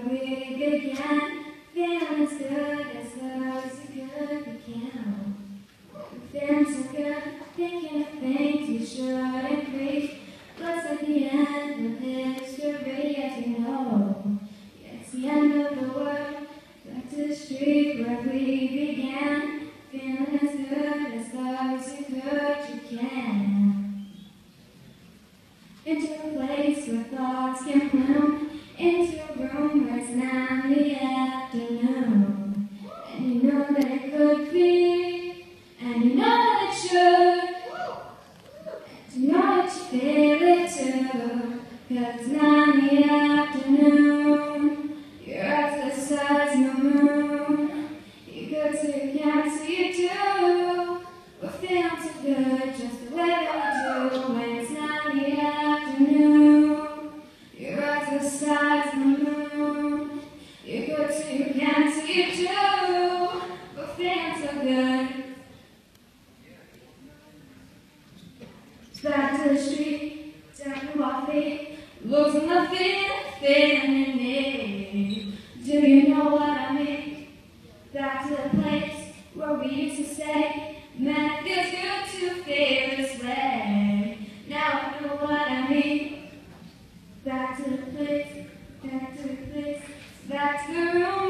we began. Feeling as good as low as you could begin. Feeling so good, thinking of things we shouldn't be. Looks like the end of history, as you know. It's the end of the world. Back to the street where we began. Feeling as good as low as you could, you can. Into a place where thoughts can bloom. Into it's now in the afternoon. And you know that it could be. And you know that you know that you feel it too. Cause now back to the street, down to my feet, books the feet, feeling me. Do you know what I mean? Back to the place where we used to stay, man, it feels good to feel this way. Now I know what I mean. Back to the place, back to the place, back to the room.